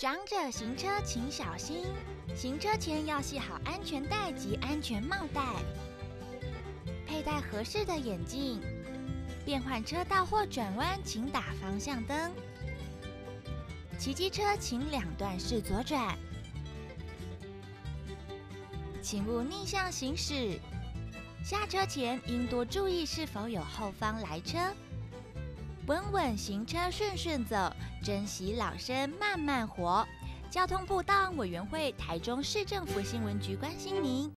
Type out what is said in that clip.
长者行车请小心，行车前要系好安全带及安全帽带，佩戴合适的眼镜。变换车道或转弯请打方向灯。骑机车请两段式左转，请勿逆向行驶。下车前应多注意是否有后方来车。稳稳行车顺顺走，珍惜老生慢慢活。交通部道安委员会台中市政府新闻局关心您。